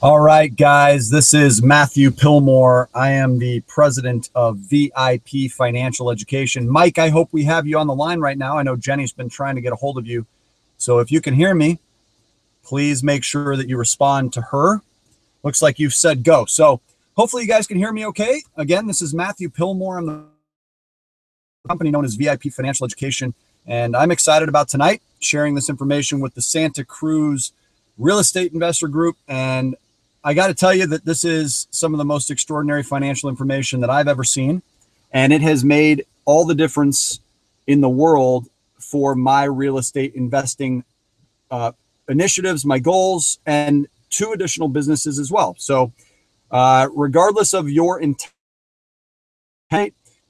All right, guys, this is Matthew Pillmore. I am the president of VIP Financial Education. Mike, I hope we have you on the line right now. I know Jenny's been trying to get a hold of you. So if you can hear me, please make sure that you respond to her. Looks like you've said go. So hopefully you guys can hear me okay. Again, this is Matthew Pillmore. I'm the company known as VIP Financial Education. And I'm excited about tonight sharing this information with the Santa Cruz Real Estate Investor Group. And I got to tell you that this is some of the most extraordinary financial information that I've ever seen. And it has made all the difference in the world for my real estate investing uh, initiatives, my goals, and two additional businesses as well. So, uh, regardless of your intent,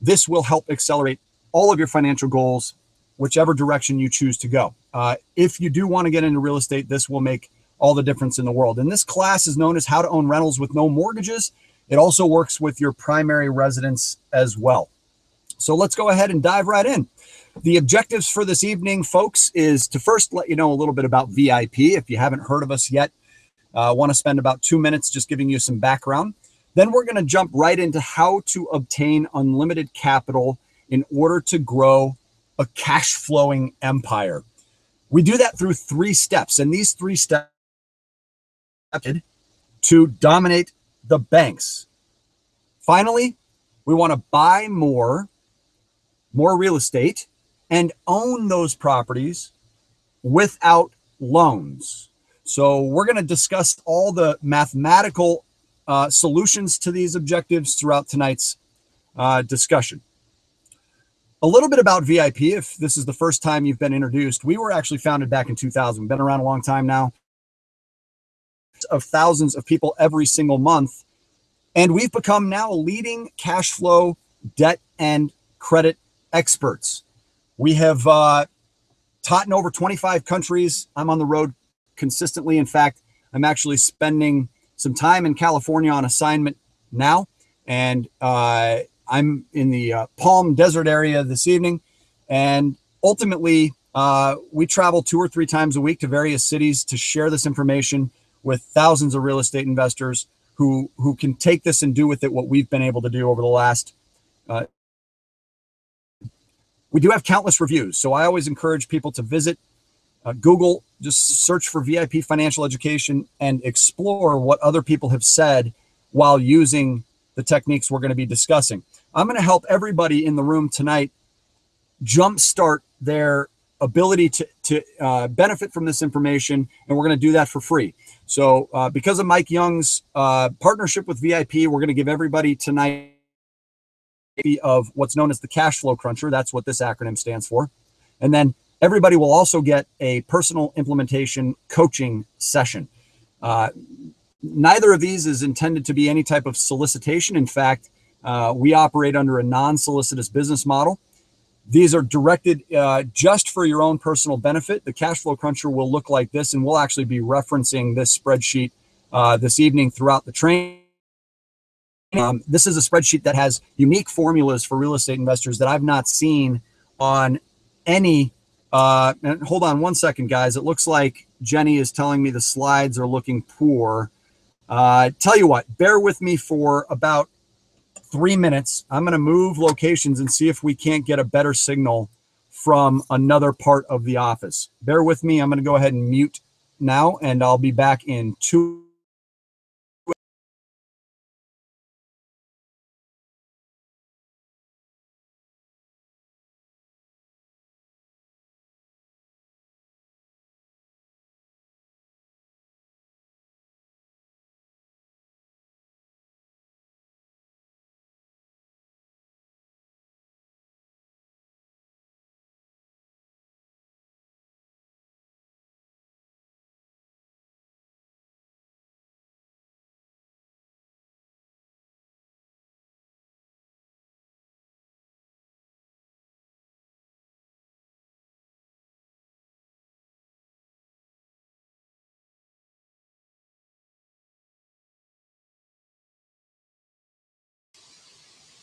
this will help accelerate all of your financial goals, whichever direction you choose to go. Uh, if you do want to get into real estate, this will make all the difference in the world. And this class is known as How to Own Rentals with No Mortgages. It also works with your primary residence as well. So let's go ahead and dive right in. The objectives for this evening, folks, is to first let you know a little bit about VIP. If you haven't heard of us yet, I uh, want to spend about two minutes just giving you some background. Then we're going to jump right into how to obtain unlimited capital in order to grow a cash flowing empire. We do that through three steps, and these three steps to dominate the banks. Finally, we want to buy more, more real estate and own those properties without loans. So, we're going to discuss all the mathematical uh, solutions to these objectives throughout tonight's uh, discussion. A little bit about VIP, if this is the first time you've been introduced, we were actually founded back in 2000. We've been around a long time now of thousands of people every single month. And we've become now leading cash flow, debt, and credit experts. We have uh, taught in over 25 countries. I'm on the road consistently. In fact, I'm actually spending some time in California on assignment now. And uh, I'm in the uh, Palm Desert area this evening. And ultimately, uh, we travel two or three times a week to various cities to share this information with thousands of real estate investors who who can take this and do with it what we've been able to do over the last uh, we do have countless reviews. So i always encourage people to visit uh, google just search for vip financial education and explore what other people have said while using the techniques we're going to be discussing. I'm going to help everybody in the room tonight jumpstart their ability to, to uh, benefit from this information and we're going to do that for free so, uh, because of Mike Young's uh, partnership with VIP, we're going to give everybody tonight of what's known as the cash flow cruncher. That's what this acronym stands for. And then everybody will also get a personal implementation coaching session. Uh, neither of these is intended to be any type of solicitation. In fact, uh, we operate under a non solicitous business model. These are directed uh, just for your own personal benefit. The cash flow cruncher will look like this, and we'll actually be referencing this spreadsheet uh, this evening throughout the training. Um, this is a spreadsheet that has unique formulas for real estate investors that I've not seen on any. Uh, and hold on one second, guys. It looks like Jenny is telling me the slides are looking poor. Uh, tell you what, bear with me for about three minutes. I'm going to move locations and see if we can't get a better signal from another part of the office. Bear with me. I'm going to go ahead and mute now, and I'll be back in two.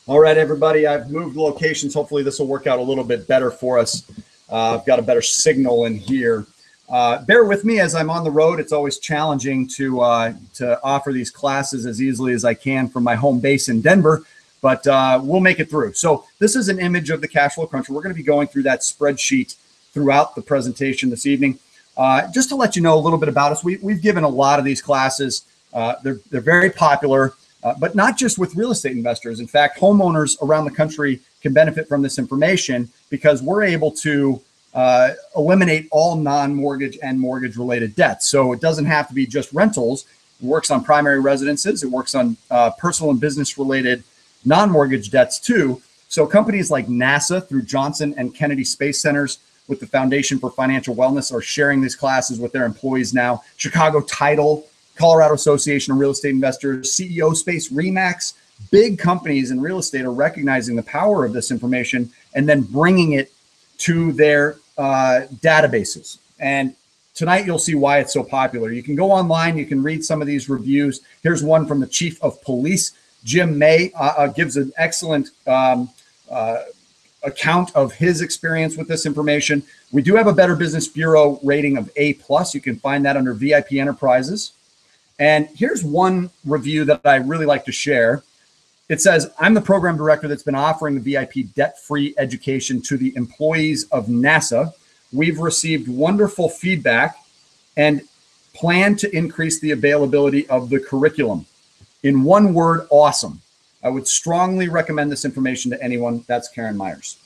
All right, everybody, I've moved locations. Hopefully, this will work out a little bit better for us. Uh, I've got a better signal in here. uh, bear with me as I'm on the road. It's always challenging to uh, to offer these classes as easily as I can from my home base in Denver, but uh, we'll make it through. So this is an image of the cash flow cruncher. We're going to be going through that spreadsheet throughout the presentation this evening. Uh, just to let you know a little bit about us, we, we've given a lot of these classes. Uh, they're, they're very popular, uh, but not just with real estate investors. In fact, homeowners around the country can benefit from this information because we're able to uh, eliminate all non-mortgage and mortgage-related debts. So it doesn't have to be just rentals. It works on primary residences. It works on uh, personal and business-related non-mortgage debts too. So companies like NASA through Johnson and Kennedy Space Centers with the Foundation for Financial Wellness are sharing these classes with their employees now. Chicago Title, Colorado Association of Real Estate Investors, CEO Space, Remax, big companies in real estate are recognizing the power of this information and then bringing it to their uh, databases. And tonight you'll see why it's so popular. You can go online, you can read some of these reviews. Here's one from the chief of police, Jim May, uh, uh, gives an excellent um, uh, account of his experience with this information. We do have a Better Business Bureau rating of A plus. You can find that under VIP Enterprises. And here's one review that I really like to share. It says, I'm the program director that's been offering the VIP debt free education to the employees of NASA. We've received wonderful feedback and plan to increase the availability of the curriculum. In one word, awesome. I would strongly recommend this information to anyone. That's Karen Myers.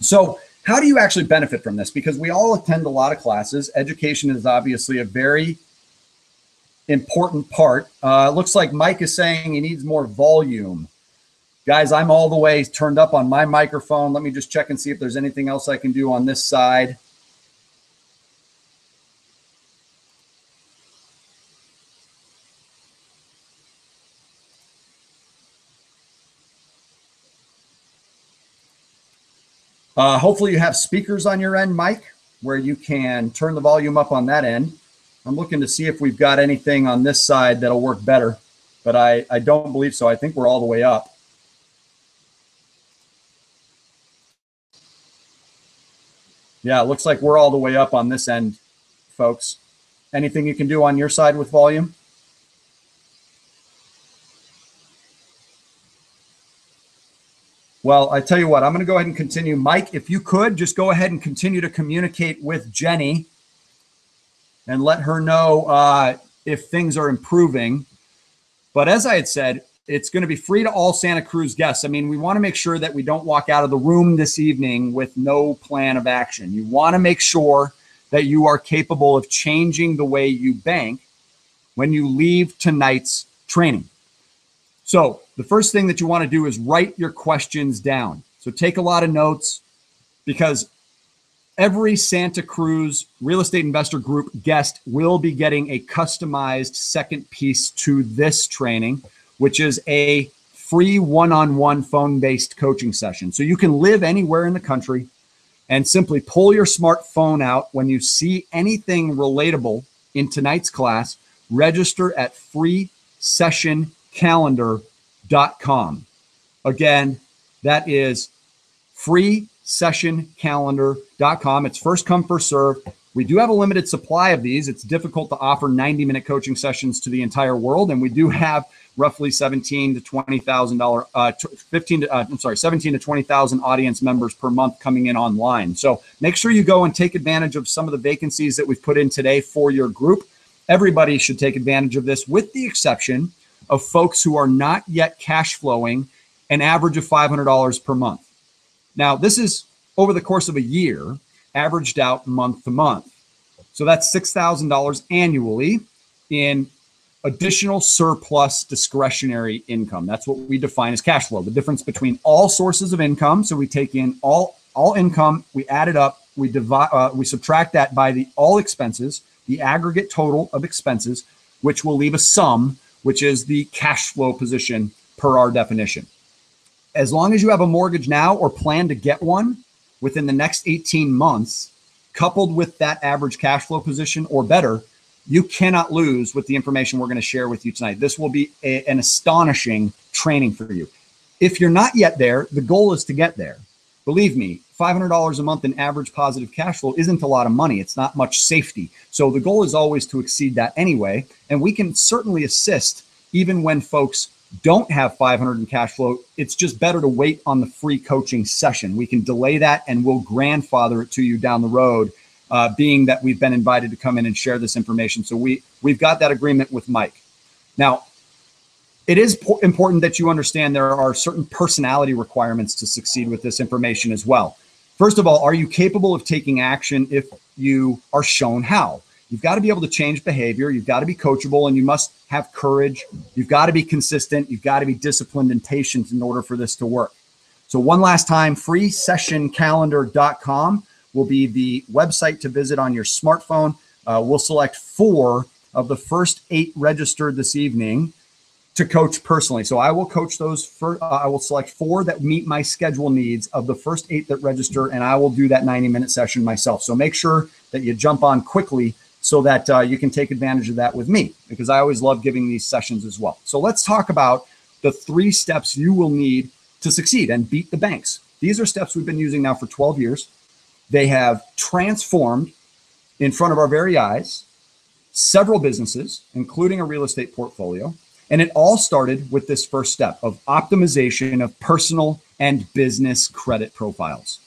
So, how do you actually benefit from this? Because we all attend a lot of classes. Education is obviously a very important part. Uh, looks like Mike is saying he needs more volume. Guys, I'm all the way turned up on my microphone. Let me just check and see if there's anything else I can do on this side. Uh, hopefully you have speakers on your end, Mike, where you can turn the volume up on that end. I'm looking to see if we've got anything on this side that'll work better, but I, I don't believe so. I think we're all the way up. Yeah, it looks like we're all the way up on this end, folks. Anything you can do on your side with volume? Well, I tell you what, I'm going to go ahead and continue. Mike, if you could just go ahead and continue to communicate with Jenny and let her know uh, if things are improving. But as I had said, it's going to be free to all Santa Cruz guests. I mean, we want to make sure that we don't walk out of the room this evening with no plan of action. You want to make sure that you are capable of changing the way you bank when you leave tonight's training. So, the first thing that you want to do is write your questions down. So, take a lot of notes because every Santa Cruz real estate investor group guest will be getting a customized second piece to this training which is a free one on one phone based coaching session. So you can live anywhere in the country and simply pull your smartphone out when you see anything relatable in tonight's class. Register at freesessioncalendar.com. Again, that is freesessioncalendar.com. It's first come, first serve. We do have a limited supply of these. It's difficult to offer 90 minute coaching sessions to the entire world. And we do have roughly 17 to 20 thousand dollar uh 15 to uh, i'm sorry 17 to 20 thousand audience members per month coming in online so make sure you go and take advantage of some of the vacancies that we've put in today for your group everybody should take advantage of this with the exception of folks who are not yet cash flowing an average of $500 per month now this is over the course of a year averaged out month to month so that's $6000 annually in additional surplus discretionary income. That's what we define as cash flow. The difference between all sources of income. So we take in all all income, we add it up, we divide, uh, we subtract that by the all expenses, the aggregate total of expenses, which will leave a sum, which is the cash flow position per our definition. As long as you have a mortgage now or plan to get one within the next 18 months, coupled with that average cash flow position or better, you cannot lose with the information we're going to share with you tonight. This will be a, an astonishing training for you. If you're not yet there, the goal is to get there. Believe me, $500 a month in average positive cash flow isn't a lot of money. It's not much safety. So the goal is always to exceed that anyway. And we can certainly assist even when folks don't have 500 in cash flow. It's just better to wait on the free coaching session. We can delay that and we'll grandfather it to you down the road, uh, being that we've been invited to come in and share this information. So we we've got that agreement with Mike. Now, it is important that you understand there are certain personality requirements to succeed with this information as well. First of all, are you capable of taking action if you are shown how? You've got to be able to change behavior. You've got to be coachable and you must have courage. You've got to be consistent. You've got to be disciplined and patient in order for this to work. So, one last time, freesessioncalendar.com will be the website to visit on your smartphone. Uh, we'll select four of the first eight registered this evening to coach personally. So I will coach those for, uh, I will select four that meet my schedule needs of the first eight that register, and I will do that 90 minute session myself. So make sure that you jump on quickly so that uh, you can take advantage of that with me because I always love giving these sessions as well. So let's talk about the three steps you will need to succeed and beat the banks. These are steps we've been using now for 12 years. They have transformed in front of our very eyes several businesses, including a real estate portfolio. And it all started with this first step of optimization of personal and business credit profiles.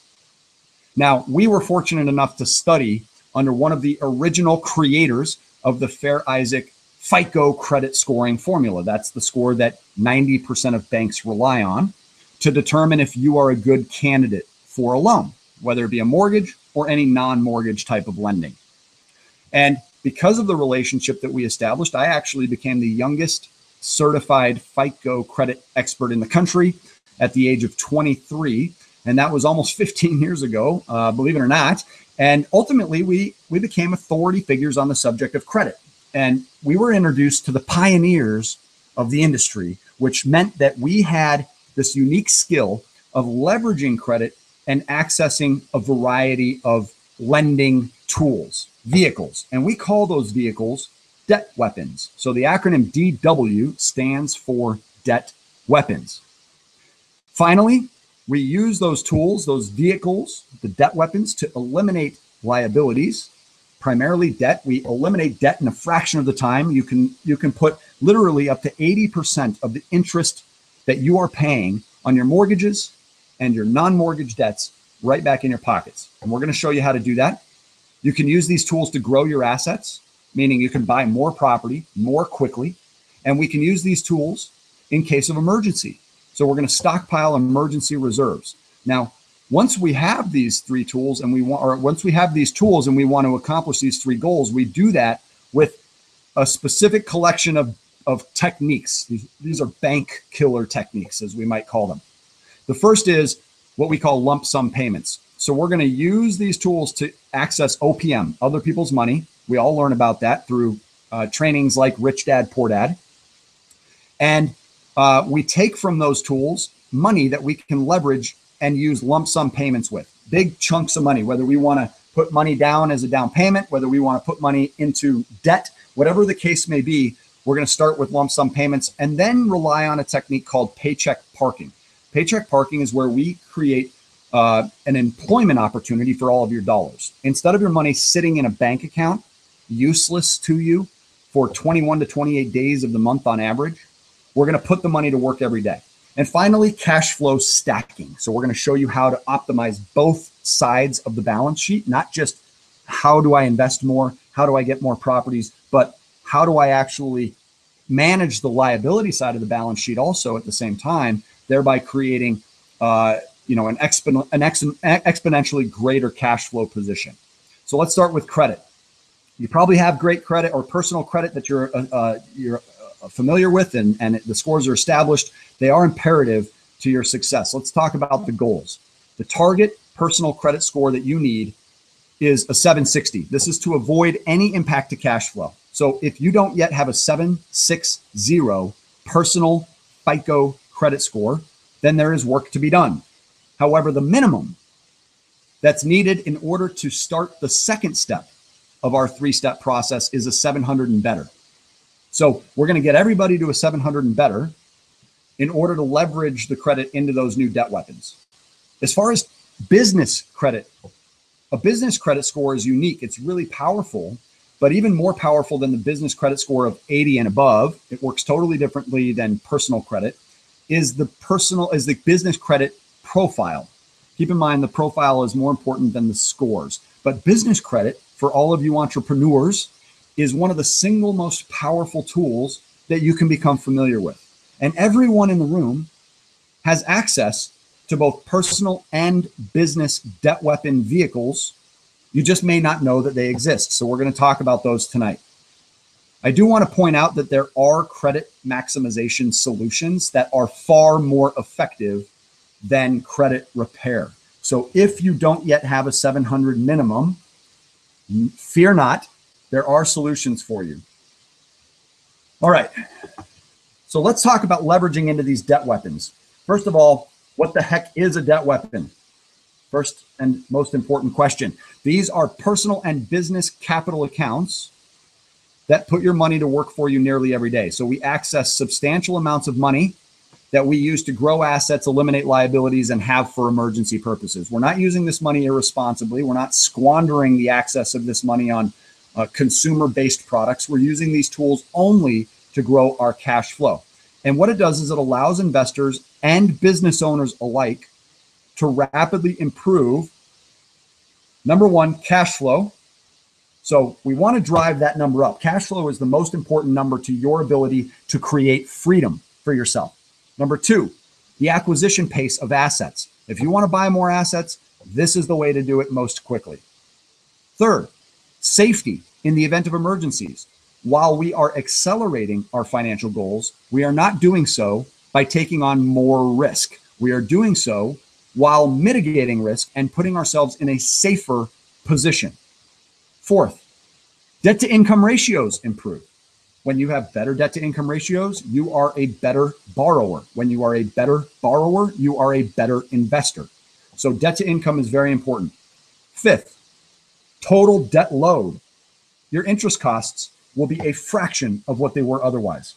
Now, we were fortunate enough to study under one of the original creators of the Fair Isaac FICO credit scoring formula. That's the score that 90% of banks rely on to determine if you are a good candidate for a loan, whether it be a mortgage or any non mortgage type of lending. And because of the relationship that we established, I actually became the youngest certified FICO credit expert in the country at the age of 23. And that was almost 15 years ago, uh, believe it or not. And ultimately, we, we became authority figures on the subject of credit. And we were introduced to the pioneers of the industry, which meant that we had this unique skill of leveraging credit and accessing a variety of lending tools, vehicles. And we call those vehicles debt weapons. So the acronym DW stands for debt weapons. Finally, we use those tools, those vehicles, the debt weapons to eliminate liabilities, primarily debt. We eliminate debt in a fraction of the time. You can you can put literally up to 80% of the interest that you are paying on your mortgages and your non-mortgage debts right back in your pockets. And we're going to show you how to do that. You can use these tools to grow your assets meaning you can buy more property more quickly. And we can use these tools in case of emergency. So we're going to stockpile emergency reserves. Now, once we have these three tools and we want, or once we have these tools and we want to accomplish these three goals, we do that with a specific collection of, of techniques. These, are bank killer techniques, as we might call them. The first is what we call lump sum payments. So we're going to use these tools to access OPM, other people's money, we all learn about that through uh, trainings like Rich Dad, Poor Dad. And uh, we take from those tools money that we can leverage and use lump sum payments with big chunks of money, whether we want to put money down as a down payment, whether we want to put money into debt, whatever the case may be, we're going to start with lump sum payments and then rely on a technique called paycheck parking. Paycheck parking is where we create uh, an employment opportunity for all of your dollars. Instead of your money sitting in a bank account, useless to you for 21 to 28 days of the month on average, we're going to put the money to work every day. And finally, cash flow stacking. So we're going to show you how to optimize both sides of the balance sheet, not just how do I invest more, how do I get more properties, but how do I actually manage the liability side of the balance sheet also at the same time, thereby creating uh, you know an, expo- an ex- exponentially greater cash flow position. So let's start with credit. You probably have great credit or personal credit that you're uh, uh, you're Uh, familiar with, and and the scores are established. They are imperative to your success. Let's talk about the goals. The target personal credit score that you need is a 760. This is to avoid any impact to cash flow. So if you don't yet have a 760 personal FICO credit score, then there is work to be done. However, the minimum that's needed in order to start the second step of our three step process is a 700 and better. So we're going to get everybody to a 700 and better in order to leverage the credit into those new debt weapons. As far as Business credit. A business credit score is unique. It's really powerful, but even more powerful than the business credit score of 80 and above. It works totally differently than personal credit. Is the personal is the business credit profile. Keep in mind the profile is more important than the scores. But business credit for all of you entrepreneurs is one of the single most powerful tools that you can become familiar with. And everyone in the room has access to both personal and business debt weapon vehicles. You just may not know that they exist. So we're going to talk about those tonight. I do want to point out that there are credit maximization solutions that are far more effective than credit repair. So if you don't yet have a 700 minimum, fear not, there are solutions for you. All right. So let's talk about leveraging into these debt weapons. First of all, what the heck is a debt weapon? First and most important question. These are personal and business capital accounts that put your money to work for you nearly every day. So we access substantial amounts of money that we use to grow assets, eliminate liabilities, and have for emergency purposes. We're not using this money irresponsibly. We're not squandering the access of this money on uh, consumer based products. We're using these tools only to grow our cash flow. And what it does is it allows investors and business owners alike to rapidly improve number one, cash flow. So we want to drive that number up. Cash flow is the most important number to your ability to create freedom for yourself. Number two, the acquisition pace of assets. If you want to buy more assets, this is the way to do it most quickly. Third, safety in the event of emergencies. While we are accelerating our financial goals, we are not doing so by taking on more risk. We are doing so while mitigating risk and putting ourselves in a safer position. Fourth, debt to income ratios improve. When you have better debt to income ratios, you are a better borrower. When you are a better borrower, you are a better investor. So, debt to income is very important. Fifth, total debt load. Your interest costs will be a fraction of what they were otherwise.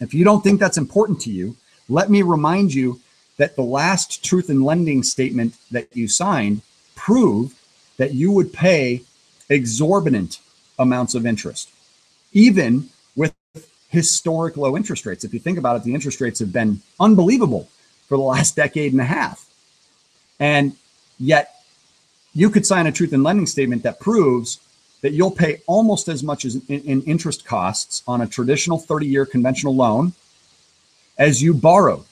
If you don't think that's important to you, let me remind you that the last truth in lending statement that you signed proved that you would pay exorbitant amounts of interest, even with historic low interest rates. If you think about it, the interest rates have been unbelievable for the last decade and a half. And yet, you could sign a truth in lending statement that proves that you'll pay almost as much as in, in interest costs on a traditional 30 year conventional loan as you borrowed.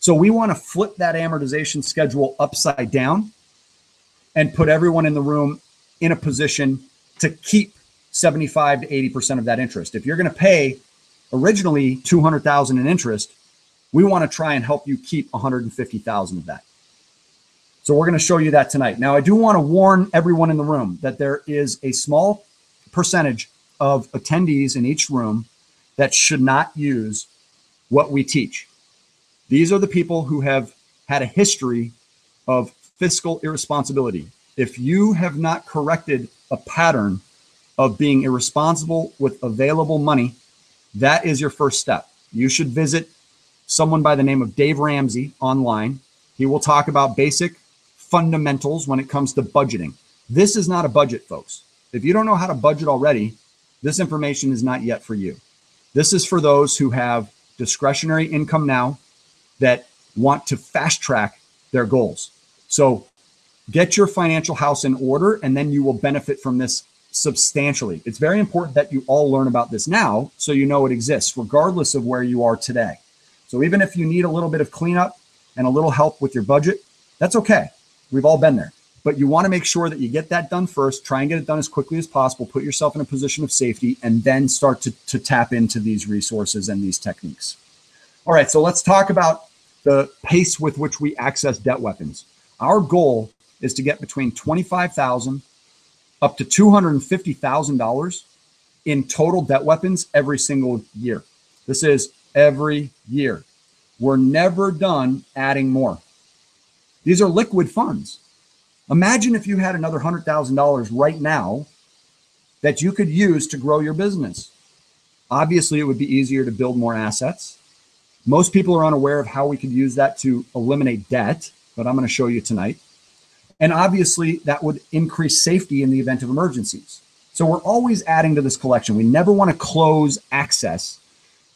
So we want to flip that amortization schedule upside down and put everyone in the room in a position to keep 75 to 80% of that interest. If you're going to pay originally 200,000 in interest, we want to try and help you keep 150,000 of that. So we're going to show you that tonight. Now, I do want to warn everyone in the room that there is a small percentage of attendees in each room that should not use what we teach. These are the people who have had a history of fiscal irresponsibility. If you have not corrected a pattern of being irresponsible with available money, that is your first step. You should visit someone by the name of Dave Ramsey online. He will talk about basic fundamentals when it comes to budgeting. This is not a budget, folks. If you don't know how to budget already, this information is not yet for you. This is for those who have discretionary income now that want to fast track their goals. So get your financial house in order, and then you will benefit from this substantially. It's very important that you all learn about this now so you know it exists, regardless of where you are today. So even if you need a little bit of cleanup and a little help with your budget, that's okay. We've all been there. But you want to make sure that you get that done first, try and get it done as quickly as possible, put yourself in a position of safety, and then start to, to tap into these resources and these techniques. All right, so let's talk about the pace with which we access debt weapons. Our goal is to get between 25,000 up to $250,000 in total debt weapons every single year. This is every year. We're never done adding more. These are liquid funds. Imagine if you had another $100,000 right now that you could use to grow your business. Obviously, it would be easier to build more assets. Most people are unaware of how we could use that to eliminate debt but I'm going to show you tonight. And obviously, that would increase safety in the event of emergencies. So we're always adding to this collection. We never want to close access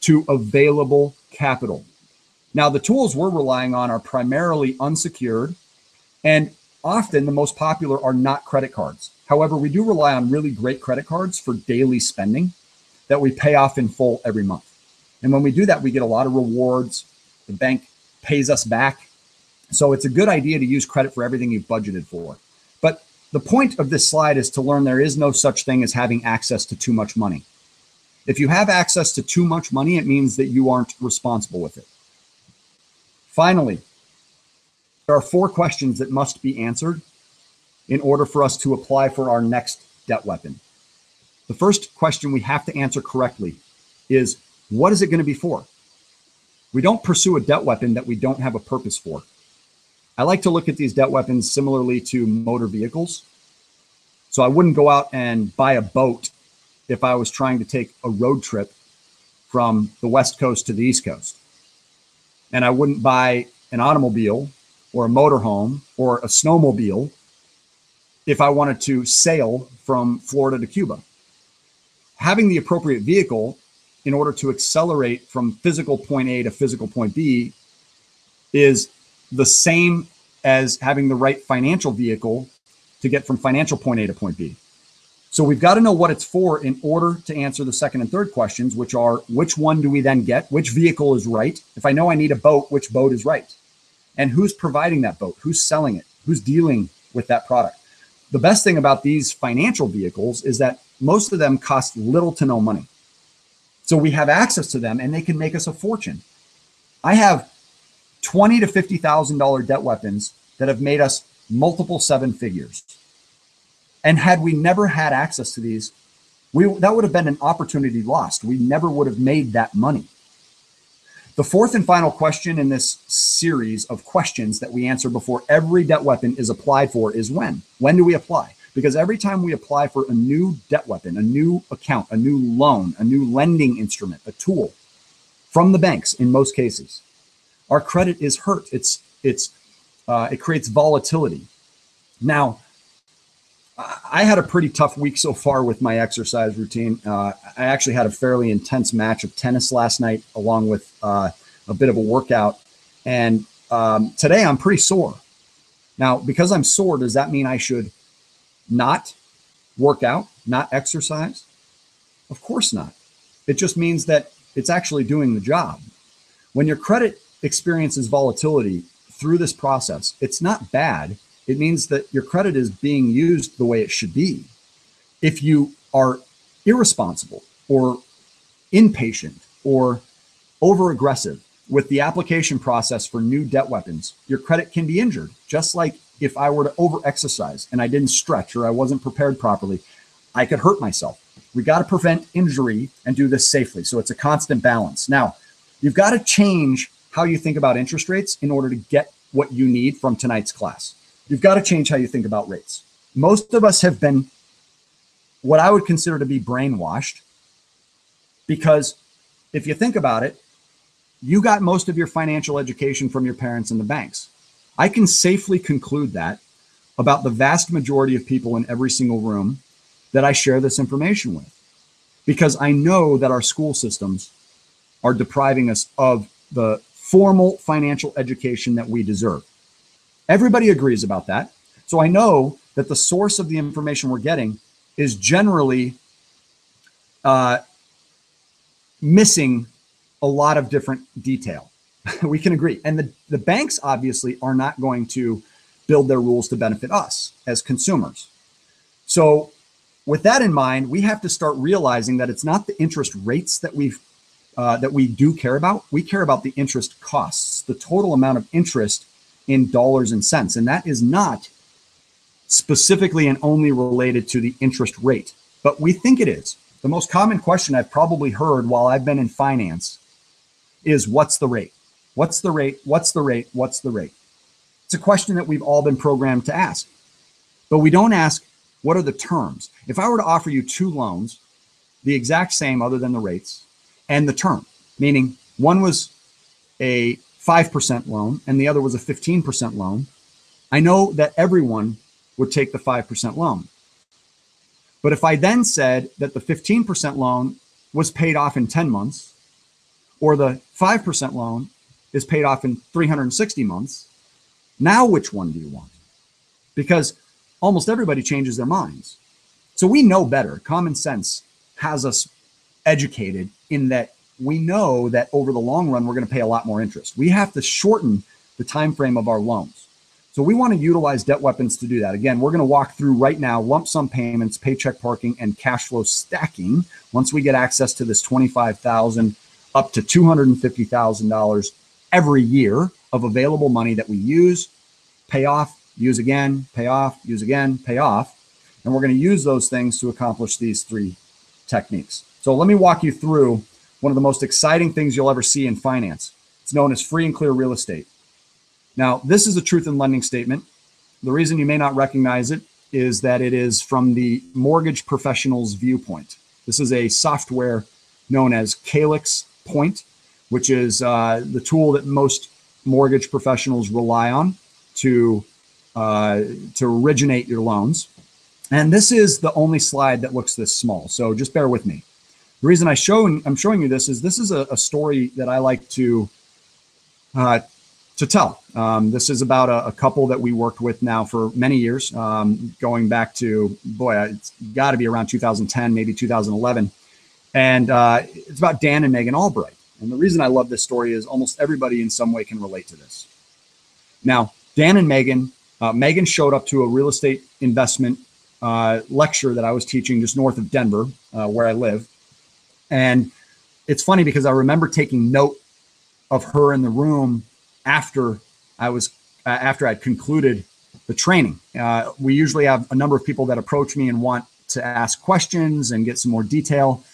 to available capital. Now, the tools we're relying on are primarily unsecured, and often the most popular are not credit cards. However, we do rely on really great credit cards for daily spending that we pay off in full every month. And when we do that, we get a lot of rewards. The bank pays us back. So it's a good idea to use credit for everything you've budgeted for. But the point of this slide is to learn there is no such thing as having access to too much money. If you have access to too much money, it means that you aren't responsible with it. Finally, there are four questions that must be answered in order for us to apply for our next debt weapon. The first question we have to answer correctly is what is it going to be for? We don't pursue a debt weapon that we don't have a purpose for. I like to look at these debt weapons similarly to motor vehicles. So I wouldn't go out and buy a boat if I was trying to take a road trip from the West Coast to the East Coast. And I wouldn't buy an automobile or a motorhome or a snowmobile if I wanted to sail from Florida to Cuba. Having the appropriate vehicle in order to accelerate from physical point A to physical point B is the same as having the right financial vehicle to get from financial point A to point B. So we've got to know what it's for in order to answer the second and third questions, which are which one do we then get? Which vehicle is right? If I know I need a boat, which boat is right? And who's providing that boat? Who's selling it? Who's dealing with that product? The best thing about these financial vehicles is that most of them cost little to no money. So we have access to them and they can make us a fortune. I have twenty to fifty thousand dollar debt weapons that have made us multiple seven figures. And had we never had access to these, we that would have been an opportunity lost. We never would have made that money. The fourth and final question in this series of questions that we answer before every debt weapon is applied for is when? When do we apply? Because every time we apply for a new debt weapon, a new account, a new loan, a new lending instrument, a tool from the banks in most cases, our credit is hurt. It's it's uh, it creates volatility. Now, I had a pretty tough week so far with my exercise routine. Uh, I actually had a fairly intense match of tennis last night, along with uh, a bit of a workout. And um, today I'm pretty sore. Now, because I'm sore, does that mean I should not work out, not exercise? Of course not. It just means that it's actually doing the job. When your credit experiences volatility through this process, it's not bad. It means that your credit is being used the way it should be. If you are irresponsible or impatient or over aggressive with the application process for new debt weapons, your credit can be injured, just like if I were to over exercise and I didn't stretch or I wasn't prepared properly, I could hurt myself. We got to prevent injury and do this safely. So it's a constant balance. Now, you've got to change how you think about interest rates in order to get what you need from tonight's class. You've got to change how you think about rates. Most of us have been what I would consider to be brainwashed because if you think about it, you got most of your financial education from your parents and the banks. I can safely conclude that about the vast majority of people in every single room that I share this information with. Because I know that our school systems are depriving us of the formal financial education that we deserve. Everybody agrees about that. So I know that the source of the information we're getting is generally uh, missing a lot of different detail. we can agree. And the, the banks obviously are not going to build their rules to benefit us as consumers. So, with that in mind, we have to start realizing that it's not the interest rates that we uh, that we do care about. We care about the interest costs, the total amount of interest in dollars and cents, and that is not specifically and only related to the interest rate, but we think it is. The most common question I've probably heard while I've been in finance is what's the rate? What's the rate? What's the rate? What's the rate? It's a question that we've all been programmed to ask. But we don't ask, what are the terms? If I were to offer you two loans, the exact same other than the rates, and the term, meaning one was a 5% loan and the other was a 15% loan, I know that everyone would take the 5% loan. But if I then said that the 15% loan was paid off in 10 months, or the 5% loan is paid off in 360 months, now which one do you want? Because almost everybody changes their minds. So we know better. Common sense has us educated in that we know that over the long run we're going to pay a lot more interest. We have to shorten the time frame of our loans. So we want to utilize debt weapons to do that. Again, we're going to walk through right now lump sum payments, paycheck parking, and cash flow stacking. Once we get access to this 25,000 up to $250,000 every year of available money that we use, pay off, use again, pay off, use again, pay off. And we're going to use those things to accomplish these three techniques. So let me walk you through one of the most exciting things you'll ever see in finance. It's known as free and clear real estate. Now, this is a truth in lending statement. The reason you may not recognize it is that it is from the mortgage professional's viewpoint. This is a software known as Calyx Point, which is uh, the tool that most mortgage professionals rely on to uh, to originate your loans. And this is the only slide that looks this small. So just bear with me. The reason I show I'm showing you this is this is a, a story that I like to uh, to tell. Um, this is about a, a, couple that we worked with now for many years, um, going back to, boy, it's got to be around 2010, maybe 2011. And uh, it's about Dan and Megan Albright. And the reason I love this story is almost everybody in some way can relate to this. Now, Dan and Megan, uh, Megan showed up to a real estate investment uh, lecture that I was teaching just north of Denver, uh, where I live. And it's funny because I remember taking note of her in the room after I was uh, after I'd concluded the training. Uh, we usually have a number of people that approach me and want to ask questions and get some more detail.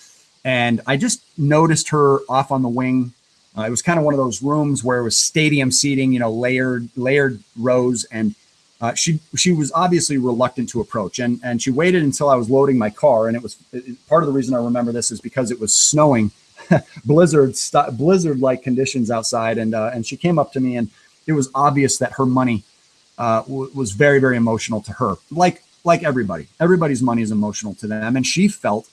And I just noticed her off on the wing. Uh, it was kind of one of those rooms where it was stadium seating, you know, layered layered rows, and uh, she she was obviously reluctant to approach, and and she waited until I was loading my car, and it was it, part of the reason I remember this is because it was snowing blizzard st- blizzard like conditions outside, and uh, and she came up to me, and it was obvious that her money uh, w- was very very emotional to her, like like everybody. Everybody's money is emotional to them, and she felt.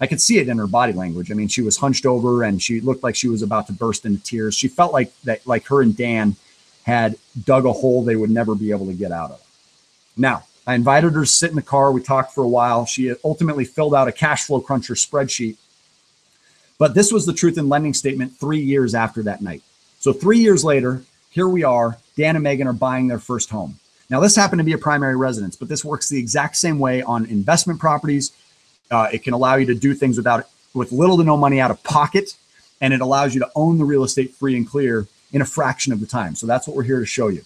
I could see it in her body language. I mean, she was hunched over and she looked like she was about to burst into tears. She felt like that, like her and Dan had dug a hole they would never be able to get out of. Now, I invited her to sit in the car. We talked for a while. She ultimately filled out a cash flow cruncher spreadsheet but this was the truth in lending statement three years after that night. So three years later, here we are. Dan and Megan are buying their first home. Now, this happened to be a primary residence, but this works the exact same way on investment properties. Uh, it can allow you to do things without with little to no money out of pocket, and it allows you to own the real estate free and clear in a fraction of the time. So that's what we're here to show you.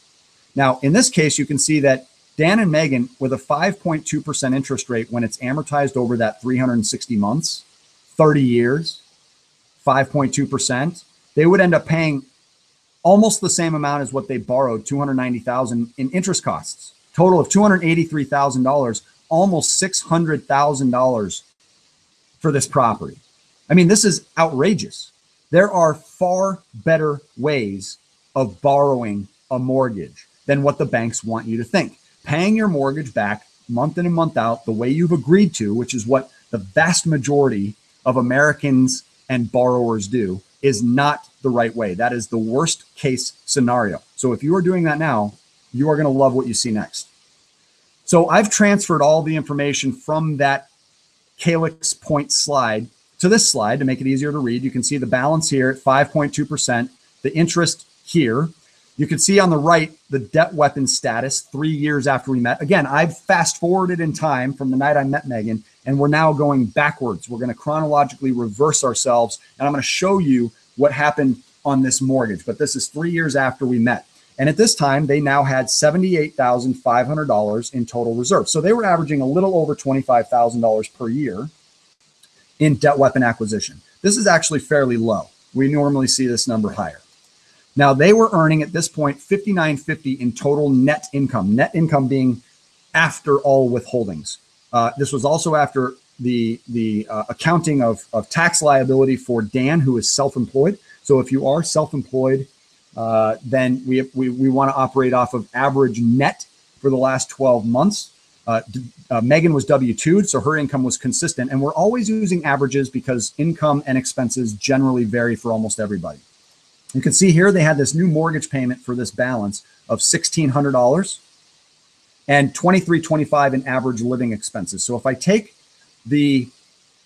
Now, in this case, you can see that Dan and Megan, with a 5.2% interest rate when it's amortized over that 360 months, 30 years, 5.2%, they would end up paying almost the same amount as what they borrowed, 290,000 in interest costs. Total of $283,000, almost $600,000 for this property. I mean, this is outrageous. There are far better ways of borrowing a mortgage than what the banks want you to think. Paying your mortgage back month in and month out the way you've agreed to, which is what the vast majority of Americans and borrowers do is not the right way. That is the worst case scenario. So if you are doing that now, you are going to love what you see next. So I've transferred all the information from that Calyx point slide to this slide to make it easier to read. You can see the balance here at 5.2%, the interest here. You can see on the right the debt weapon status three years after we met. Again, I've fast forwarded in time from the night I met Megan and we're now going backwards. We're going to chronologically reverse ourselves, and I'm going to show you what happened on this mortgage. But this is three years after we met. And at this time, they now had $78,500 in total reserves. So they were averaging a little over $25,000 per year in debt weapon acquisition. This is actually fairly low. We normally see this number higher. Now they were earning at this point 5950 in total net income, net income being after all withholdings. Uh, this was also after the the uh, accounting of, of tax liability for Dan, who is self-employed. So if you are self-employed, uh, then we, we, we want to operate off of average net for the last 12 months. Uh, uh, Megan was W 2'd, so her income was consistent. And we're always using averages because income and expenses generally vary for almost everybody. You can see here they had this new mortgage payment for this balance of $1,600 and 2325 in average living expenses. So if I take the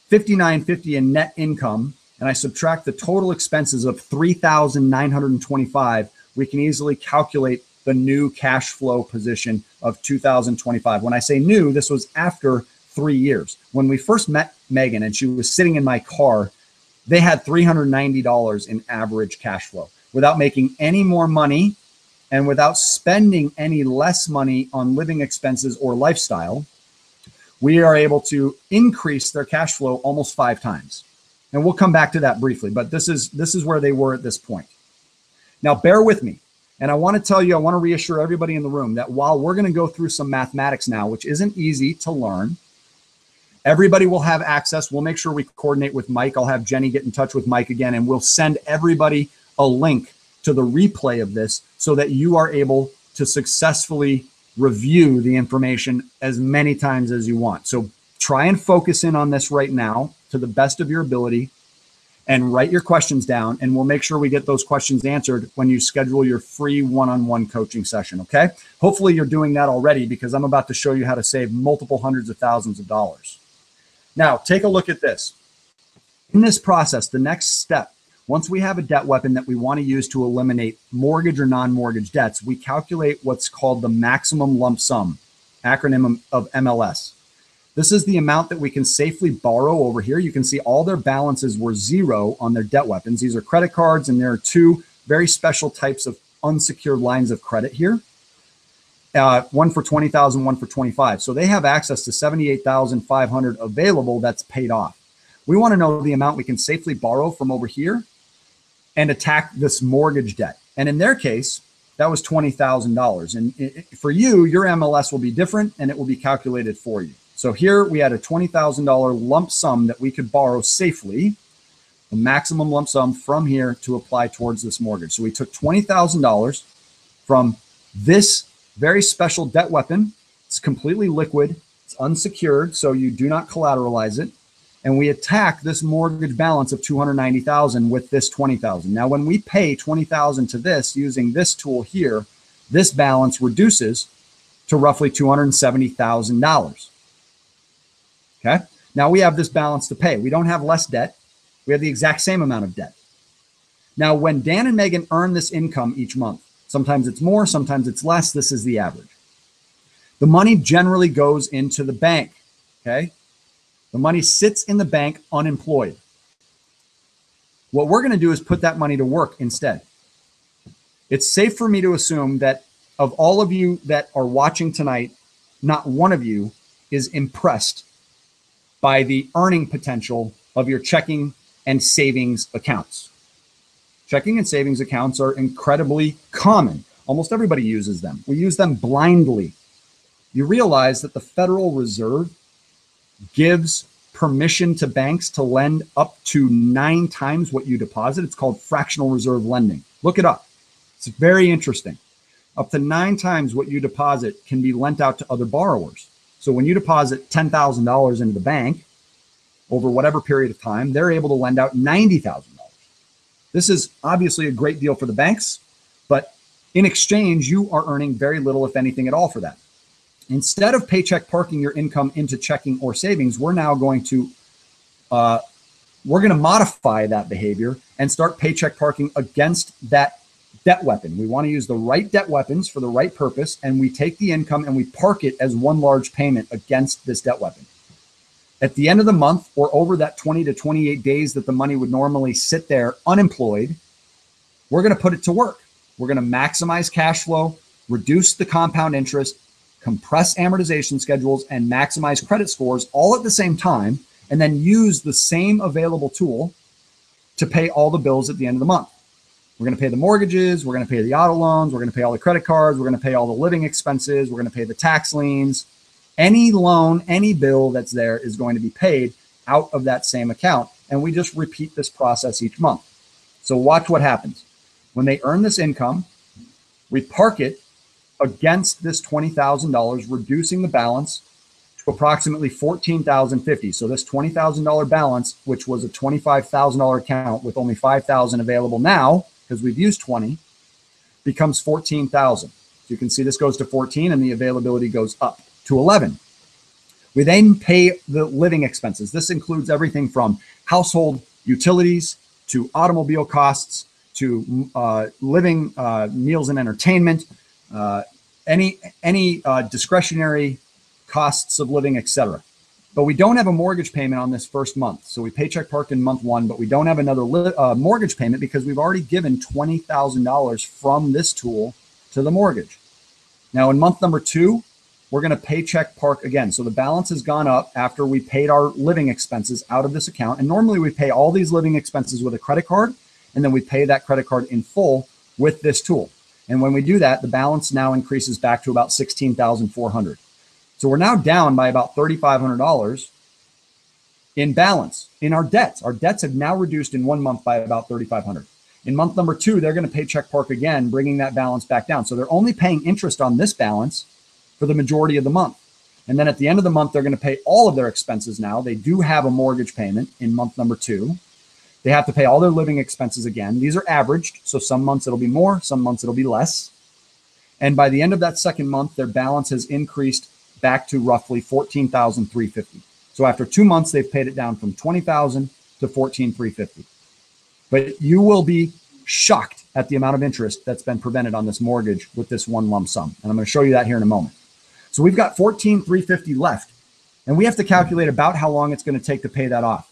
5950 in net income and I subtract the total expenses of 3925, we can easily calculate the new cash flow position of 2025. When I say new, this was after 3 years. When we first met Megan and she was sitting in my car, they had $390 in average cash flow without making any more money and without spending any less money on living expenses or lifestyle, we are able to increase their cash flow almost five times. And we'll come back to that briefly, but this is this is where they were at this point. Now bear with me. And I want to tell you, I want to reassure everybody in the room that while we're going to go through some mathematics now, which isn't easy to learn, everybody will have access. We'll make sure we coordinate with Mike. I'll have Jenny get in touch with Mike again, and we'll send everybody a link to the replay of this so that you are able to successfully review the information as many times as you want. So try and focus in on this right now to the best of your ability and write your questions down and we'll make sure we get those questions answered when you schedule your free one-on-one coaching session okay? Hopefully you're doing that already because i'm about to show you how to save multiple hundreds of thousands of dollars. Now take a look at this. In this process the next step once we have a debt weapon that we want to use to eliminate mortgage or non mortgage debts, we calculate what's called the maximum lump sum, acronym of MLS. This is the amount that we can safely borrow over here. You can see all their balances were zero on their debt weapons. These are credit cards, and there are two very special types of unsecured lines of credit here. Uh, one for 20,000, one for 25. So they have access to 78,500 available that's paid off. We want to know the amount we can safely borrow from over here and attack this mortgage debt. And in their case, that was $20,000. And it, for you, your MLS will be different and it will be calculated for you. So here we had a $20,000 lump sum that we could borrow safely, the maximum lump sum from here to apply towards this mortgage. So we took $20,000 from this very special debt weapon. It's completely liquid, it's unsecured, so you do not collateralize it and we attack this mortgage balance of 290,000 with this 20,000. Now when we pay 20,000 to this using this tool here, this balance reduces to roughly $270,000. Okay? Now we have this balance to pay. We don't have less debt. We have the exact same amount of debt. Now when Dan and Megan earn this income each month, sometimes it's more, sometimes it's less, this is the average. The money generally goes into the bank, okay? The money sits in the bank unemployed. What we're going to do is put that money to work instead. It's safe for me to assume that of all of you that are watching tonight, not one of you is impressed by the earning potential of your checking and savings accounts. Checking and savings accounts are incredibly common. Almost everybody uses them. We use them blindly. You realize that the Federal Reserve gives permission to banks to lend up to nine times what you deposit. It's called fractional reserve lending. Look it up. It's very interesting. Up to nine times what you deposit can be lent out to other borrowers. So when you deposit $10,000 into the bank over whatever period of time, they're able to lend out $90,000. This is obviously a great deal for the banks, but in exchange, you are earning very little, if anything at all, for that. Instead of paycheck parking your income into checking or savings, we're now going to uh, we're going to modify that behavior and start paycheck parking against that debt weapon. We want to use the right debt weapons for the right purpose, and we take the income and we park it as one large payment against this debt weapon. At the end of the month or over that 20 to 28 days that the money would normally sit there unemployed, we're going to put it to work. We're going to maximize cash flow, reduce the compound interest, compress amortization schedules, and maximize credit scores all at the same time, and then use the same available tool to pay all the bills at the end of the month. We're going to pay the mortgages, we're going to pay the auto loans, we're going to pay all the credit cards, we're going to pay all the living expenses, we're going to pay the tax liens. Any loan, any bill that's there is going to be paid out of that same account. And we just repeat this process each month. So watch what happens. When they earn this income, we park it against this $20,000, reducing the balance to approximately 14,050. So this $20,000 balance, which was a $25,000 account with only 5,000 available now, because we've used 20, becomes 14,000. So you can see this goes to 14 and the availability goes up to 11. We then pay the living expenses. This includes everything from household utilities to automobile costs to uh, living uh, meals and entertainment, uh, any any uh, discretionary costs of living, etc. But we don't have a mortgage payment on this first month. So we paycheck parked in month one, but we don't have another li- uh, mortgage payment because we've already given $20,000 from this tool to the mortgage. Now, in month number two, we're going to paycheck park again. So the balance has gone up after we paid our living expenses out of this account. And normally we pay all these living expenses with a credit card, and then we pay that credit card in full with this tool. And when we do that, the balance now increases back to about 16,400. So we're now down by about $3,500 in balance in our debts. Our debts have now reduced in one month by about 3,500. In month number two, they're going to pay check park again, bringing that balance back down. So they're only paying interest on this balance for the majority of the month. And then at the end of the month, they're going to pay all of their expenses now. They do have a mortgage payment in month number two. They have to pay all their living expenses again. These are averaged. So some months it'll be more, some months it'll be less. And by the end of that second month, their balance has increased back to roughly 14,350. So after two months, they've paid it down from 20,000 to 14,350. But you will be shocked at the amount of interest that's been prevented on this mortgage with this one lump sum. And I'm going to show you that here in a moment. So we've got 14,350 left, and we have to calculate about how long it's going to take to pay that off.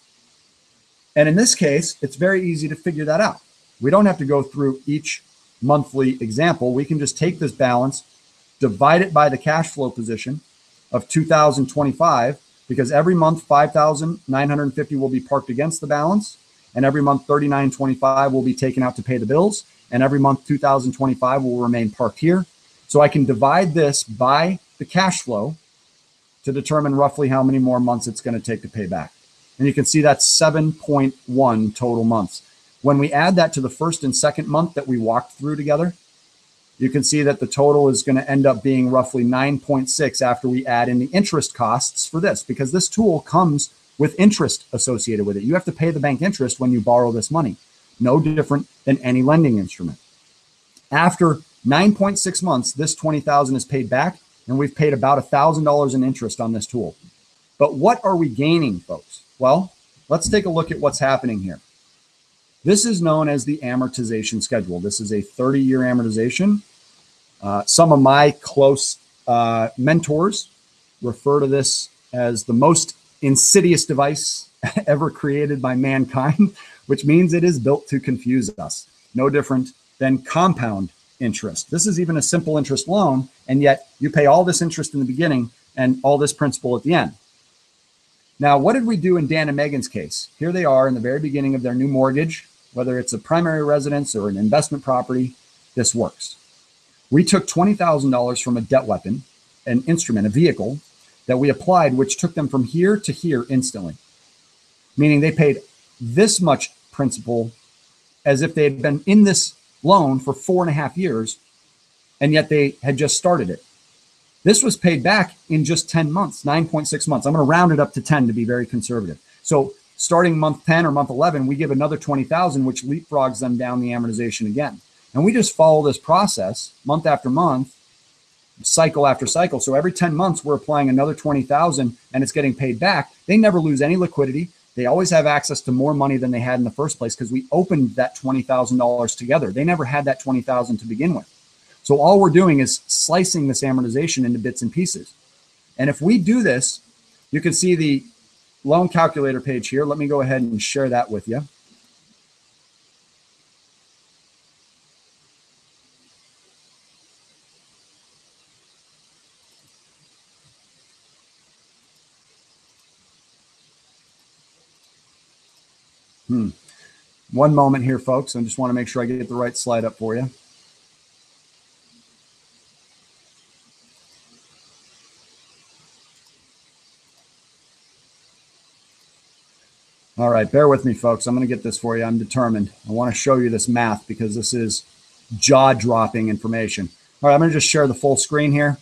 And in this case, it's very easy to figure that out. We don't have to go through each monthly example. We can just take this balance, divide it by the cash flow position, of 2025 because every month 5,950 will be parked against the balance and every month 3925 will be taken out to pay the bills and every month 2025 will remain parked here. So I can divide this by the cash flow to determine roughly how many more months it's going to take to pay back. And you can see that's 7.1 total months. When we add that to the first and second month that we walked through together, you can see that the total is going to end up being roughly 9.6 after we add in the interest costs for this, because this tool comes with interest associated with it. You have to pay the bank interest when you borrow this money, no different than any lending instrument. After 9.6 months, this 20,000 is paid back, and we've paid about $1,000 in interest on this tool. But what are we gaining, folks? Well, let's take a look at what's happening here. This is known as the amortization schedule. This is a 30 year amortization. Uh, some of my close uh, mentors refer to this as the most insidious device ever created by mankind, which means it is built to confuse us. No different than compound interest. This is even a simple interest loan, and yet you pay all this interest in the beginning and all this principal at the end. Now, what did we do in Dan and Megan's case? Here they are in the very beginning of their new mortgage, whether it's a primary residence or an investment property, this works. We took $20,000 from a debt weapon, an instrument, a vehicle that we applied, which took them from here to here instantly, meaning they paid this much principal as if they had been in this loan for four and a half years, and yet they had just started it. This was paid back in just 10 months, 9.6 months. I'm going to round it up to 10 to be very conservative. So starting month 10 or month 11, we give another 20,000, which leapfrogs them down the amortization again. And we just follow this process month after month, cycle after cycle. So every 10 months, we're applying another 20,000 and it's getting paid back. They never lose any liquidity. They always have access to more money than they had in the first place because we opened that $20,000 together. They never had that 20,000 to begin with. So all we're doing is slicing this amortization into bits and pieces. And if we do this, you can see the loan calculator page here. Let me go ahead and share that with you. One moment here, folks. I just want to make sure I get the right slide up for you. All right, bear with me, folks. I'm going to get this for you. I'm determined. I want to show you this math because this is jaw dropping information. All right, I'm going to just share the full screen here.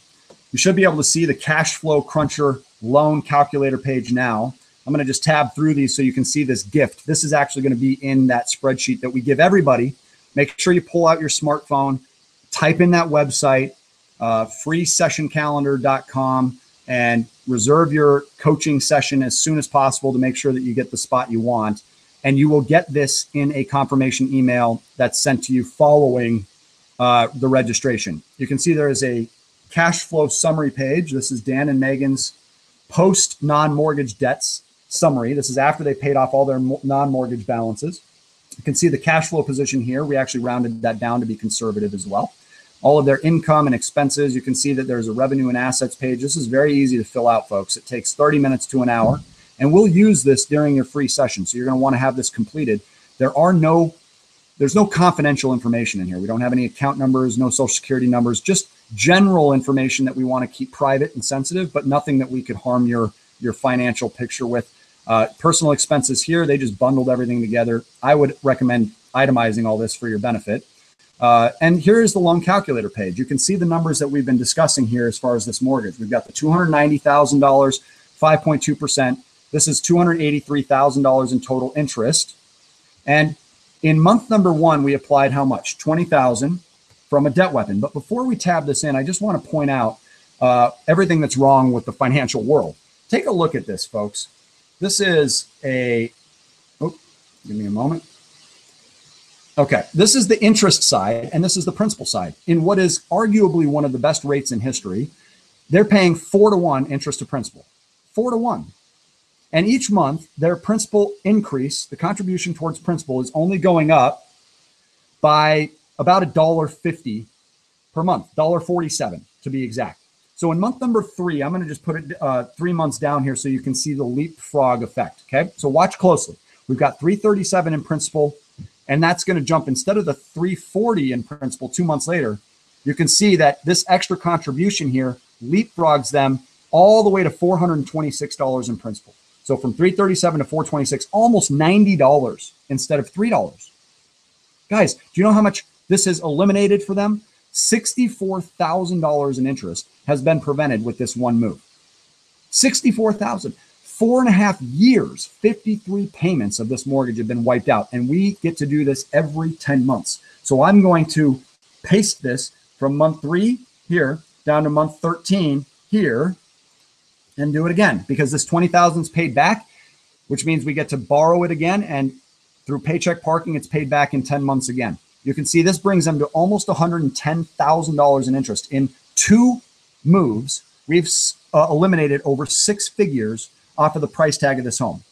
You should be able to see the cash flow cruncher loan calculator page now. I'm going to just tab through these so you can see this gift. This is actually going to be in that spreadsheet that we give everybody. Make sure you pull out your smartphone, type in that website, uh, freesessioncalendar.com, and reserve your coaching session as soon as possible to make sure that you get the spot you want. And you will get this in a confirmation email that's sent to you following uh, the registration. You can see there is a cash flow summary page. This is Dan and Megan's post non mortgage debts summary. This is after they paid off all their non mortgage balances. You can see the cash flow position here. We actually rounded that down to be conservative as well. All of their income and expenses. You can see that there's a revenue and assets page. This is very easy to fill out, folks. It takes 30 minutes to an hour. And we'll use this during your free session. So you're going to want to have this completed. There are no there's no confidential information in here. We don't have any account numbers, no social security numbers, just general information that we want to keep private and sensitive, but nothing that we could harm your your financial picture with. Uh, personal expenses here, they just bundled everything together. I would recommend itemizing all this for your benefit. Uh, and here is the loan calculator page. You can see the numbers that we've been discussing here as far as this mortgage. We've got the $290,000, 5.2%. This is $283,000 in total interest. And in month number one, we applied how much? 20,000 from a debt weapon. But before we tab this in, I just want to point out uh, everything that's wrong with the financial world. Take a look at this, folks. This is a, oh, give me a moment. Okay, this is the interest side, and this is the principal side. In what is arguably one of the best rates in history, they're paying four to one interest to principal. Four to one. And each month, their principal increase, the contribution towards principal, is only going up by about a dollar fifty per month, dollar forty-seven to be exact. So in month number three, I'm going to just put it uh, three months down here so you can see the leapfrog effect. Okay. So watch closely. We've got 337 in principal, and that's going to jump instead of the 340 in principal two months later. You can see that this extra contribution here leapfrogs them all the way to $426 in principal. So from 337 to 426, almost $90 instead of $3. Guys, do you know how much this has eliminated for them? $64,000 in interest has been prevented with this one move. 64,000. Four and a half years, 53 payments of this mortgage have been wiped out. And we get to do this every 10 months. So I'm going to paste this from month three here down to month 13 here and do it again because this 20,000 is paid back, which means we get to borrow it again. And through paycheck parking, it's paid back in 10 months again. You can see this brings them to almost $110,000 in interest. In two moves, we've uh, eliminated over six figures off of the price tag of this home.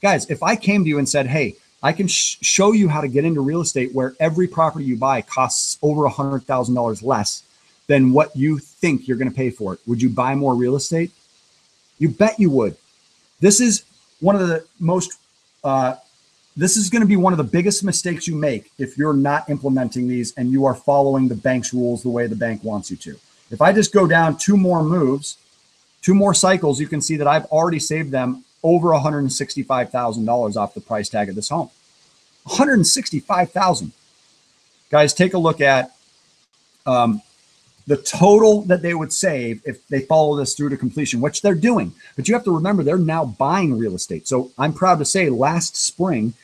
Guys, if I came to you and said, hey, I can sh- show you how to get into real estate where every property you buy costs over $100,000 less than what you think you're going to pay for it, would you buy more real estate? You bet you would. This is one of the most uh, this is going to be one of the biggest mistakes you make if you're not implementing these and you are following the bank's rules the way the bank wants you to. If I just go down two more moves, two more cycles, you can see that I've already saved them over $165,000 off the price tag of this home. 165,000. Guys, take a look at um, the total that they would save if they follow this through to completion, which they're doing. But you have to remember they're now buying real estate. So I'm proud to say last spring,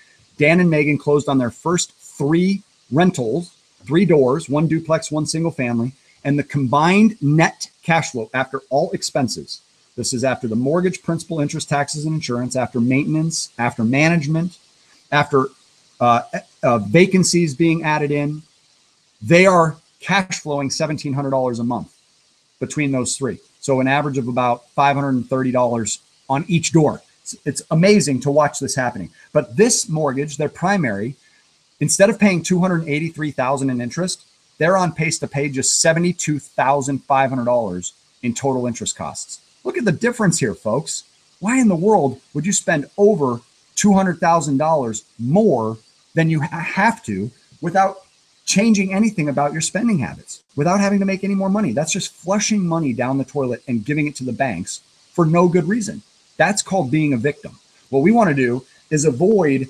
Dan and Megan closed on their first three rentals, three doors, one duplex, one single family, and the combined net cash flow after all expenses. This is after the mortgage, principal, interest, taxes, and insurance, after maintenance, after management, after uh, uh, vacancies being added in. They are cash flowing $1,700 a month between those three. So an average of about $530 on each door it's amazing to watch this happening. But this mortgage, their primary, instead of paying 283,000 in interest, they're on pace to pay just $72,500 in total interest costs. Look at the difference here, folks. Why in the world would you spend over $200,000 more than you have to without changing anything about your spending habits, without having to make any more money? That's just flushing money down the toilet and giving it to the banks for no good reason. That's called being a victim. What we want to do is avoid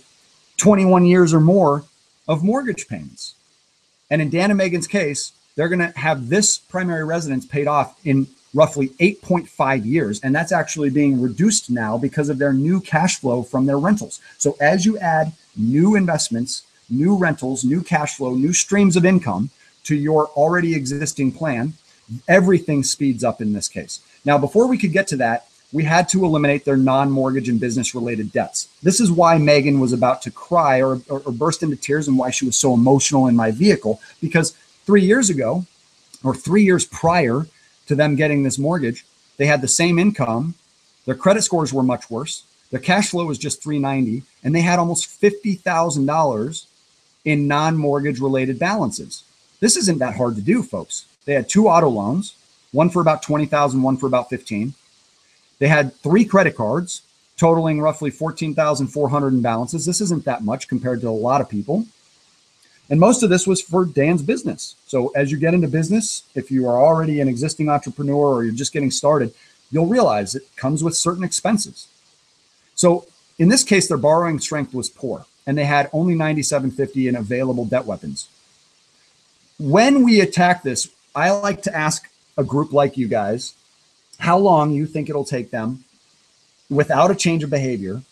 21 years or more of mortgage payments. And in Dan and Megan's case, they're going to have this primary residence paid off in roughly 8.5 years. And that's actually being reduced now because of their new cash flow from their rentals. So as you add new investments, new rentals, new cash flow, new streams of income to your already existing plan, everything speeds up in this case. Now, before we could get to that, we had to eliminate their non-mortgage and business-related debts. This is why Megan was about to cry or, or, or, burst into tears and why she was so emotional in my vehicle. Because three years ago, or three years prior to them getting this mortgage, they had the same income. Their credit scores were much worse. Their cash flow was just 390, and they had almost $50,000 in non-mortgage related balances. This isn't that hard to do, folks. They had two auto loans, one for about 20,000, one for about 15. They had three credit cards totaling roughly 14,400 in balances. This isn't that much compared to a lot of people. And most of this was for Dan's business. So as you get into business, if you are already an existing entrepreneur or you're just getting started, you'll realize it comes with certain expenses. So in this case, their borrowing strength was poor and they had only 9750 in available debt weapons. When we attack this, I like to ask a group like you guys how long you think it'll take them without a change of behavior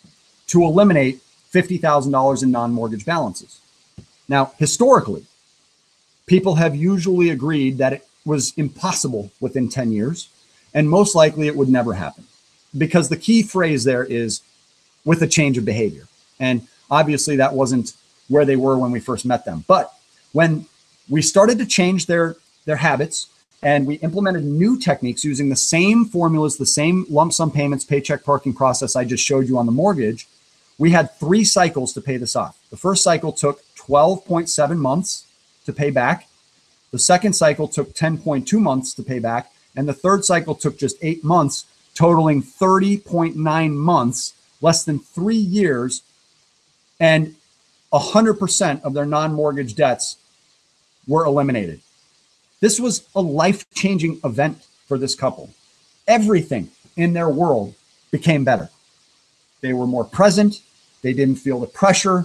to eliminate $50,000 in non-mortgage balances. Now, historically, people have usually agreed that it was impossible within 10 years, and most likely it would never happen because the key phrase there is with a change of behavior. And obviously, that wasn't where they were when we first met them. But when we started to change their, their habits and we implemented new techniques using the same formulas, the same lump sum payments, paycheck parking process I just showed you on the mortgage, we had three cycles to pay this off. The first cycle took 12.7 months to pay back. The second cycle took 10.2 months to pay back. And the third cycle took just eight months, totaling 30.9 months, less than three years. And 100% of their non mortgage debts were eliminated. This was a life changing event for this couple. Everything in their world became better. They were more present. They didn't feel the pressure.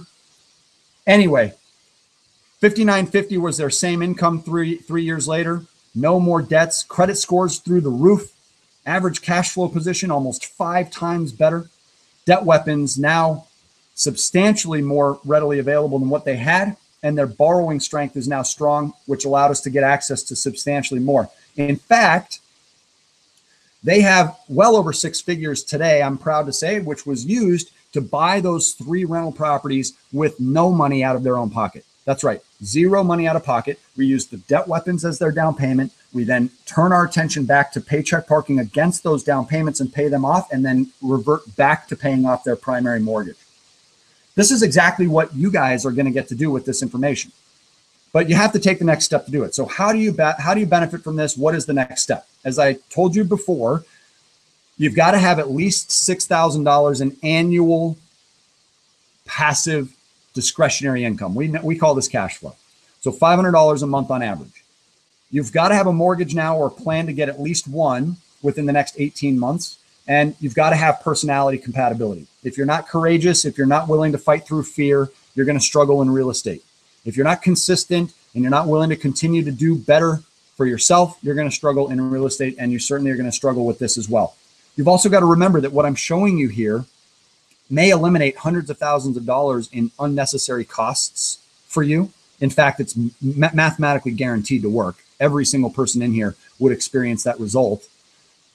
Anyway, 5950 was their same income three three years later. No more debts. Credit scores through the roof. Average cash flow position almost five times better. Debt weapons now substantially more readily available than what they had. And their borrowing strength is now strong, which allowed us to get access to substantially more. In fact, they have well over six figures today, I'm proud to say, which was used to buy those three rental properties with no money out of their own pocket. That's right, zero money out of pocket. We use the debt weapons as their down payment. We then turn our attention back to paycheck parking against those down payments and pay them off, and then revert back to paying off their primary mortgage. This is exactly what you guys are going to get to do with this information. But you have to take the next step to do it. So how do you how do you benefit from this? What is the next step? As I told you before, you've got to have at least $6,000 in annual passive discretionary income. We, we call this cash flow. So $500 a month on average. You've got to have a mortgage now or plan to get at least one within the next 18 months. And you've got to have personality compatibility. If you're not courageous, if you're not willing to fight through fear, you're going to struggle in real estate. If you're not consistent and you're not willing to continue to do better for yourself, you're going to struggle in real estate. And you certainly are going to struggle with this as well. You've also got to remember that what I'm showing you here may eliminate hundreds of thousands of dollars in unnecessary costs for you. In fact, it's mathematically guaranteed to work. Every single person in here would experience that result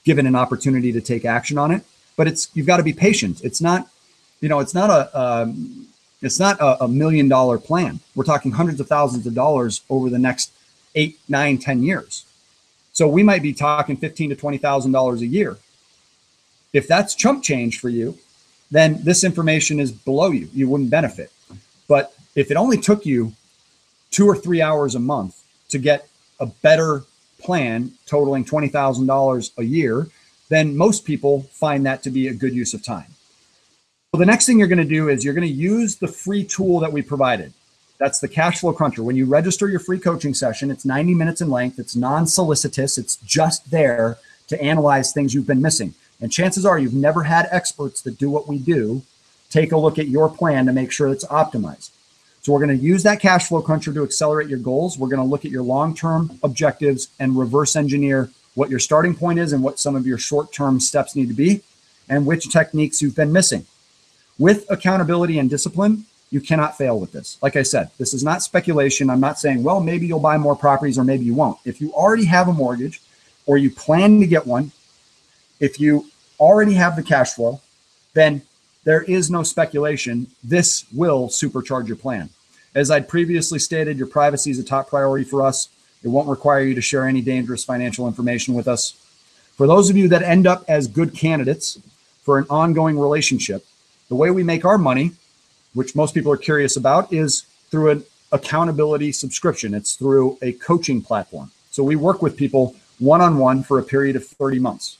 given an opportunity to take action on it. But it's you've got to be patient. It's not, you know, it's not a um, it's not a, a million dollar plan. We're talking hundreds of thousands of dollars over the next eight, nine, ten years. So we might be talking fifteen to twenty thousand dollars a year if that's chump change for you, then this information is below you. You wouldn't benefit. But if it only took you two or three hours a month to get a better plan totaling $20,000 a year, then most people find that to be a good use of time. So the next thing you're going to do is you're going to use the free tool that we provided. That's the Cash Flow Cruncher. When you register your free coaching session, it's 90 minutes in length. It's non-solicitous. It's just there to analyze things you've been missing. And chances are you've never had experts that do what we do take a look at your plan to make sure it's optimized. So we're going to use that cash flow cruncher to accelerate your goals. We're going to look at your long-term objectives and reverse engineer what your starting point is and what some of your short-term steps need to be and which techniques you've been missing. With accountability and discipline, you cannot fail with this. Like I said, this is not speculation. I'm not saying, well, maybe you'll buy more properties or maybe you won't. If you already have a mortgage or you plan to get one, if you already have the cash flow, then there is no speculation. This will supercharge your plan. As I'd previously stated, your privacy is a top priority for us. It won't require you to share any dangerous financial information with us. For those of you that end up as good candidates for an ongoing relationship, the way we make our money, which most people are curious about, is through an accountability subscription. It's through a coaching platform. So we work with people one on one for a period of 30 months.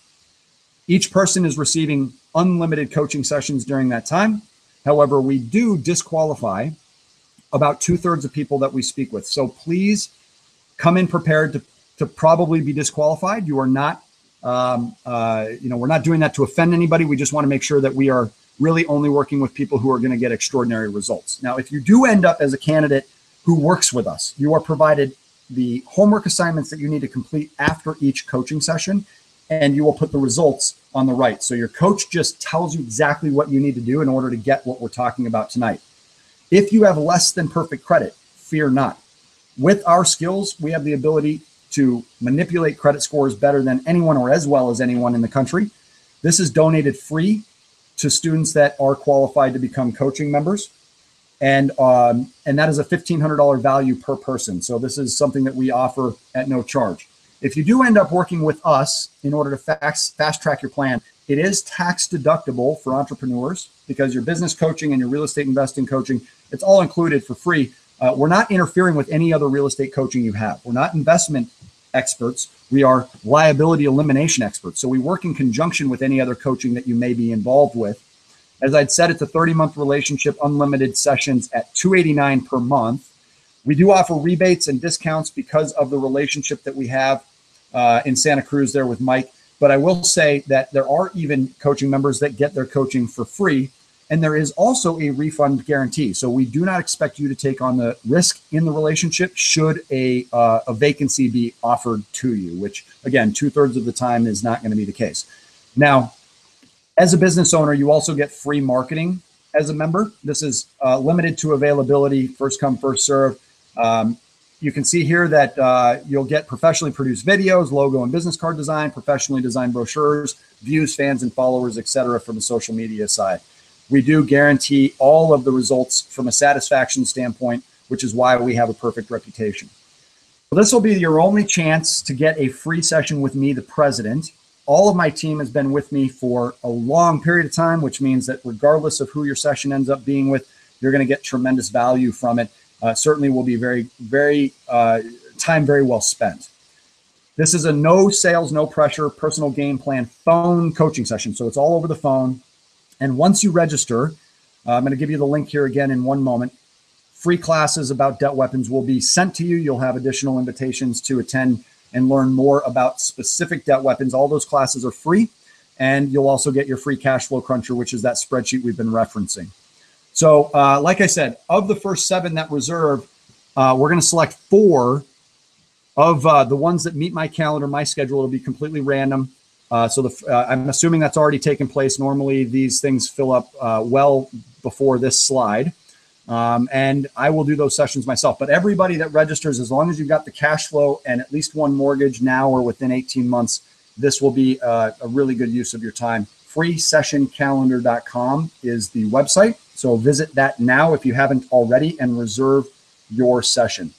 Each person is receiving unlimited coaching sessions during that time. However, we do disqualify about two thirds of people that we speak with. So please come in prepared to, to probably be disqualified. You are not, um, uh, you know, we're not doing that to offend anybody. We just want to make sure that we are really only working with people who are going to get extraordinary results. Now, if you do end up as a candidate who works with us, you are provided the homework assignments that you need to complete after each coaching session and you will put the results on the right. So your coach just tells you exactly what you need to do in order to get what we're talking about tonight. If you have less than perfect credit, fear not. With our skills, we have the ability to manipulate credit scores better than anyone or as well as anyone in the country. This is donated free to students that are qualified to become coaching members. And um, and that is a $1,500 value per person. So this is something that we offer at no charge. If you do end up working with us in order to fast, fast track your plan, it is tax deductible for entrepreneurs because your business coaching and your real estate investing coaching, it's all included for free. Uh, we're not interfering with any other real estate coaching you have. We're not investment experts. We are liability elimination experts. So we work in conjunction with any other coaching that you may be involved with. As I'd said, it's a 30 month relationship, unlimited sessions at 289 per month. We do offer rebates and discounts because of the relationship that we have uh, in Santa Cruz there with Mike. But I will say that there are even coaching members that get their coaching for free. And there is also a refund guarantee. So we do not expect you to take on the risk in the relationship should a, uh, a vacancy be offered to you, which again, two thirds of the time is not going to be the case. Now, as a business owner, you also get free marketing as a member. This is uh, limited to availability, first come, first serve. Um, you can see here that uh, you'll get professionally produced videos, logo and business card design, professionally designed brochures, views, fans, and followers, etc. from the social media side. We do guarantee all of the results from a satisfaction standpoint, which is why we have a perfect reputation. This will be your only chance to get a free session with me, the president. All of my team has been with me for a long period of time, which means that regardless of who your session ends up being with, you're going to get tremendous value from it uh, certainly will be very, very uh, time very well spent. This is a no sales, no pressure personal game plan phone coaching session. So it's all over the phone. And once you register, uh, I'm going to give you the link here again in one moment. Free classes about debt weapons will be sent to you. You'll have additional invitations to attend and learn more about specific debt weapons. All those classes are free. And you'll also get your free cash flow cruncher, which is that spreadsheet we've been referencing. So, uh, like I said, of the first seven that reserve, uh, we're going to select four of uh, the ones that meet my calendar, my schedule. It'll be completely random. Uh, so the, uh, I'm assuming that's already taken place. Normally, these things fill up uh, well before this slide. Um, and I will do those sessions myself. But everybody that registers, as long as you've got the cash flow and at least one mortgage now or within 18 months, this will be a really good use of your time. FreeSessionCalendar.com is the website. So visit that now if you haven't already and reserve your session.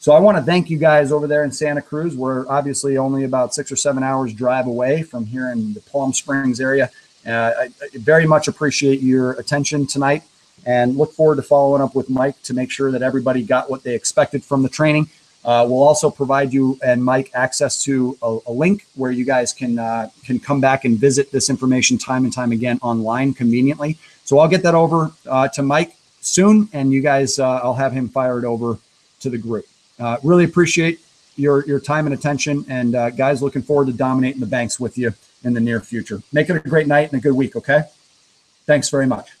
So I want to thank you guys over there in Santa Cruz. We're obviously only about six or seven hours drive away from here in the Palm Springs area. Uh, I, I very much appreciate your attention tonight and look forward to following up with Mike to make sure that everybody got what they expected from the training. Uh, we'll also provide you and Mike access to a, a link where you guys can uh, can come back and visit this information time and time again online conveniently. So I'll get that over uh, to Mike soon, and you guys, uh, I'll have him fired over to the group. Uh, really appreciate your your time and attention, and uh, guys, looking forward to dominating the banks with you in the near future. Make it a great night and a good week. Okay, thanks very much.